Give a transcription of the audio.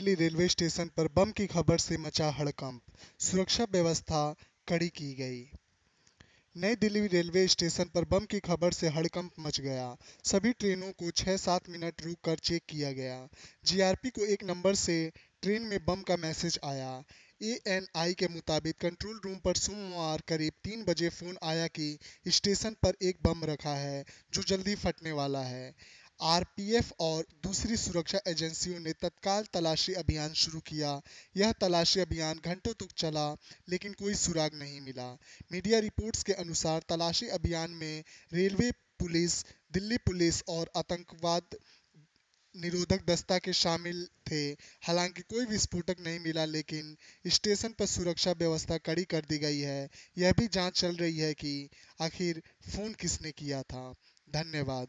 Delhi railway station पर बम की खबर से मचा हड़कंप। सुरक्षा व्यवस्था कड़ी की गई। नई दिल्ली रेलवे स्टेशन पर बम की खबर से हड़कंप मच गया। सभी ट्रेनों को 6-7 मिनट रुक कर चेक किया गया। जीआरपी को एक नंबर से ट्रेन में बम का मैसेज आया। एएनआई के मुताबिक कंट्रोल रूम पर सोमवार करीब तीन बजे फ़ोन आया कि स्टेशन पर एक बम रखा है, जो जल्दी फटने वाला है। आरपीएफ और दूसरी सुरक्षा एजेंसियों ने तत्काल तलाशी अभियान शुरू किया। यह तलाशी अभियान घंटों तक चला, लेकिन कोई सुराग नहीं मिला। मीडिया रिपोर्ट्स के अनुसार तलाशी अभियान में रेलवे पुलिस, दिल्ली पुलिस और आतंकवाद निरोधक दस्ता के शामिल थे। हालाँकि कोई विस्फोटक नहीं मिला, लेकिन स्टेशन पर सुरक्षा व्यवस्था कड़ी कर दी गई है। यह भी जाँच चल रही है कि आखिर फ़ोन किसने किया था। धन्यवाद।